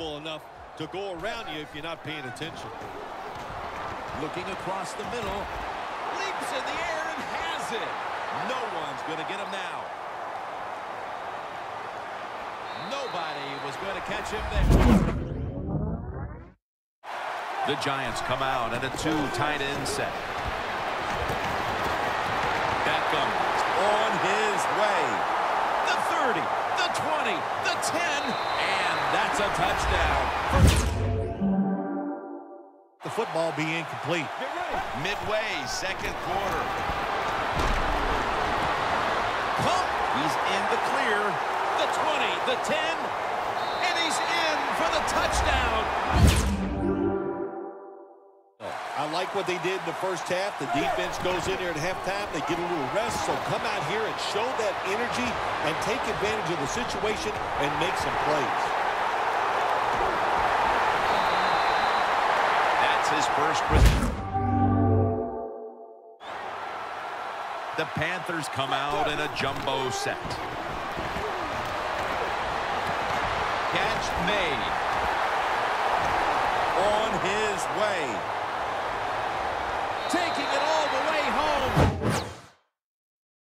unpredictable enough to go around you if you're not paying attention. Looking across the middle. Leaps in the air and has it. No one's going to get him now. Nobody was going to catch him there. The Giants come out at a two tight end set. Beckham on his way. The 30, the 20, the 10, and that's a touchdown. The football be incomplete. Midway, second quarter. Pump. He's in the clear. The 20, the 10, and he's in for the touchdown. I like what they did in the first half. The defense goes in there at halftime. They get a little rest, so come out here and show that energy and take advantage of the situation and make some plays. That's his first Christmas. The Panthers come out in a jumbo set. Catch made. On his way.